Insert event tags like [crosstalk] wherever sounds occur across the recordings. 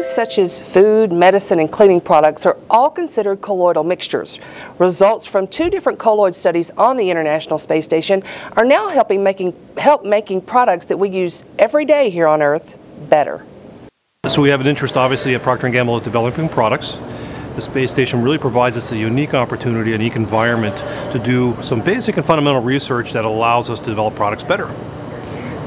Things such as food, medicine, and cleaning products are all considered colloidal mixtures. Results from two different colloid studies on the International Space Station are now helping making, help making products that we use every day here on Earth better. So we have an interest obviously at Procter & Gamble at developing products. The space station really provides us a unique opportunity, a unique environment to do some basic and fundamental research that allows us to develop products better.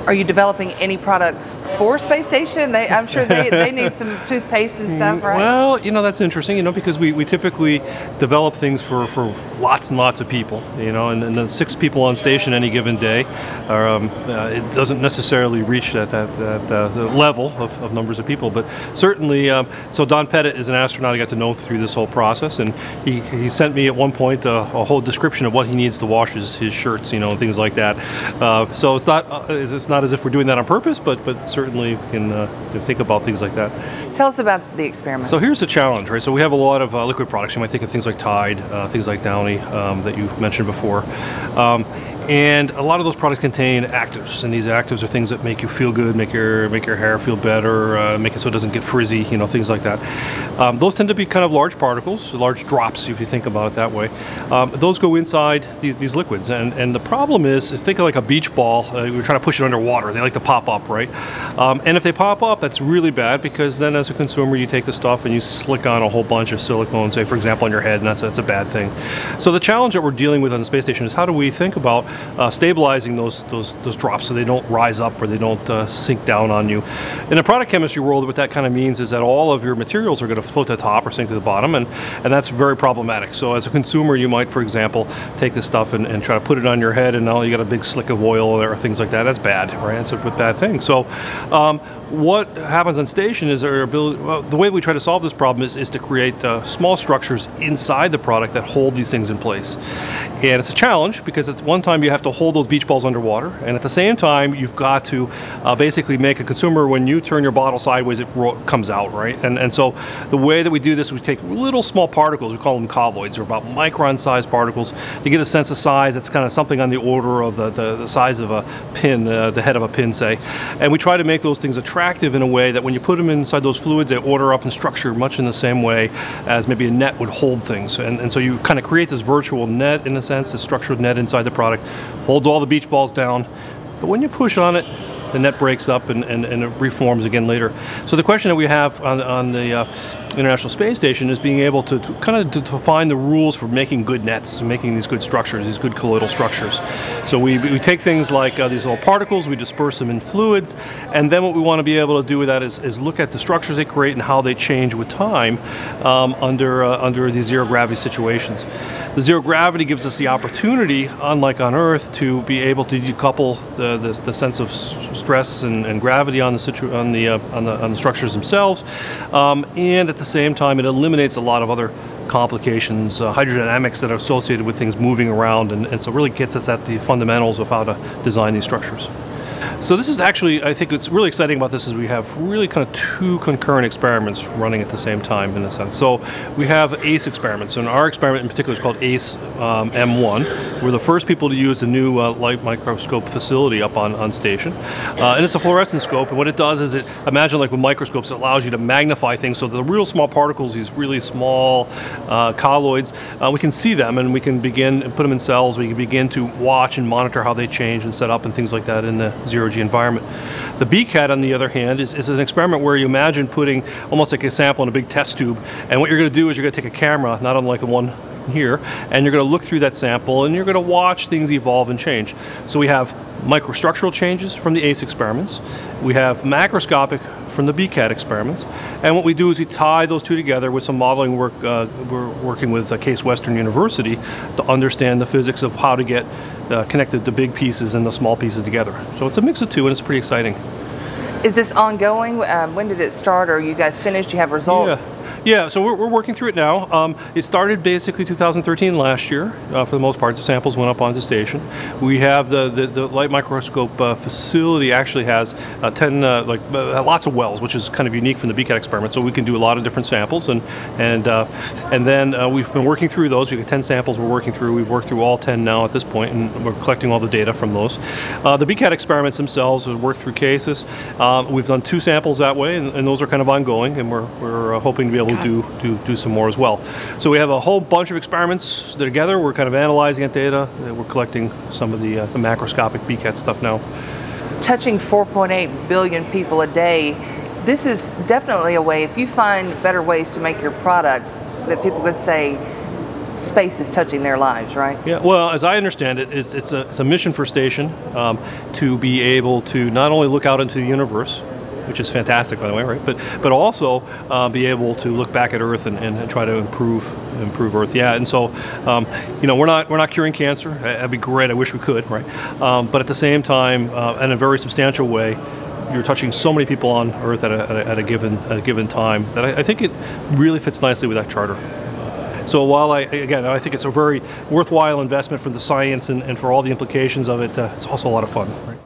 Are you developing any products for space station? They, I'm sure they, they need [laughs] some toothpaste and stuff, right? Well, you know that's interesting, you know, because we, we typically develop things for, for lots and lots of people, you know, and, and the six people on station any given day, are, um, uh, it doesn't necessarily reach that that, that uh, level of, of, numbers of people, but certainly. Um, so Don Pettit is an astronaut I got to know through this whole process, and he, he sent me at one point a, a whole description of what he needs to wash his, his shirts, you know, and things like that. Uh, so it's not uh, it's not not as if we're doing that on purpose, but but certainly we can uh, think about things like that. Tell us about the experiment. So here's the challenge, right? So we have a lot of uh, liquid products. You might think of things like Tide, uh, things like Downy um, that you mentioned before. Um, and a lot of those products contain actives, and these actives are things that make you feel good, make your make your hair feel better, uh, make it so it doesn't get frizzy, you know, things like that. Um, those tend to be kind of large particles, large drops, if you think about it that way. Um, those go inside these, these liquids, and and the problem is, think of like a beach ball. Uh, we're trying to push it underwater. They like to pop up, right? Um, and if they pop up, that's really bad because then, as a consumer, you take the stuff and you slick on a whole bunch of silicone, say for example, on your head, and that's that's a bad thing. So the challenge that we're dealing with on the space station is how do we think about uh, stabilizing those, those, those drops so they don't rise up or they don't uh, sink down on you. In the product chemistry world, what that kind of means is that all of your materials are going to float to the top or sink to the bottom, and, and that's very problematic. So as a consumer, you might, for example, take this stuff and, and try to put it on your head, and now you got a big slick of oil or things like that. That's bad, right? It's a bad thing. So um, what happens on station is our ability, well, the way we try to solve this problem is, is to create uh, small structures inside the product that hold these things in place. And it's a challenge because at one time you have to hold those beach balls underwater, and at the same time you've got to uh, basically make a consumer, when you turn your bottle sideways, it comes out, right? And, and so the way that we do this, we take little small particles, we call them colloids, or about micron-sized particles, to get a sense of size. It's kind of something on the order of the, the, the size of a pin, uh, the head of a pin, say. And we try to make those things attractive attractive in a way that when you put them inside those fluids, they order up and structure much in the same way as maybe a net would hold things. And, and so you kind of create this virtual net in a sense, this structured net inside the product, holds all the beach balls down. But when you push on it, the net breaks up and, and, and it reforms again later. So the question that we have on, on the uh, International Space Station is being able to, to kind of to, find the rules for making good nets, making these good structures, these good colloidal structures. So we, we take things like uh, these little particles, we disperse them in fluids, and then what we want to be able to do with that is, is look at the structures they create and how they change with time um, under, uh, under these zero gravity situations. The zero gravity gives us the opportunity, unlike on Earth, to be able to decouple the, the, the sense of stress and, and, gravity on the, situ on, the, uh, on, the, on the structures themselves, um, and at the same time it eliminates a lot of other complications, uh, hydrodynamics that are associated with things moving around, and, and so really gets us at the fundamentals of how to design these structures. So this is actually, I think what's really exciting about this is we have really kind of two concurrent experiments running at the same time in a sense. So we have ACE experiments, and our experiment in particular is called ACE um, M1. We're the first people to use the new uh, light microscope facility up on, on station. Uh, and it's a fluorescent scope, and what it does is it, imagine like with microscopes, it allows you to magnify things, so the real small particles, these really small uh, colloids, uh, we can see them and we can begin, and put them in cells, we can begin to watch and monitor how they change and set up and things like that in the zero G environment. The BCAT, on the other hand, is, is an experiment where you imagine putting almost like a sample in a big test tube, and what you're going to do is you're going to take a camera, not unlike the one here, and you're going to look through that sample and you're going to watch things evolve and change. So we have microstructural changes from the ACE experiments, we have macroscopic from the BCAT experiments, and what we do is we tie those two together with some modeling work. Uh, we're working with uh, Case Western University to understand the physics of how to get uh, connected the big pieces and the small pieces together. So it's a mix of two, and it's pretty exciting. Is this ongoing? Um, when did it start? Or you guys finished? Do you have results? Yeah. Yeah, so we're, we're working through it now. Um, it started basically 2013 last year, uh, for the most part. The samples went up onto the station. We have the, the, the light microscope uh, facility actually has uh, 10, uh, like uh, lots of wells, which is kind of unique from the BCAT experiment. So we can do a lot of different samples, and and and then we've been working through those. We've got 10 samples we're working through. We've worked through all 10 now at this point, and we're collecting all the data from those. The BCAT experiments themselves worked through cases. Um, we've done two samples that way, and, and those are kind of ongoing, and we're, we're hoping to be able to do, do, do some more as well. So we have a whole bunch of experiments together. We're kind of analyzing that data. We're collecting some of the, uh, the macroscopic BCAT stuff now. Touching 4.8 billion people a day, this is definitely a way, if you find better ways to make your products, that people could say space is touching their lives, right? Yeah, well, as I understand it, it's, it's, a, it's a mission for station um, to be able to not only look out into the universe, which is fantastic, by the way, right? But but also uh, be able to look back at Earth and, and try to improve improve Earth. Yeah, and so um, you know we're not we're not curing cancer. That'd be great. I wish we could, right? Um, but at the same time, uh, in a very substantial way, you're touching so many people on Earth at a, at a, at a given at a given time that I, I think it really fits nicely with that charter. So while I, again, I think it's a very worthwhile investment for the science and, and for all the implications of it, uh, it's also a lot of fun. Right?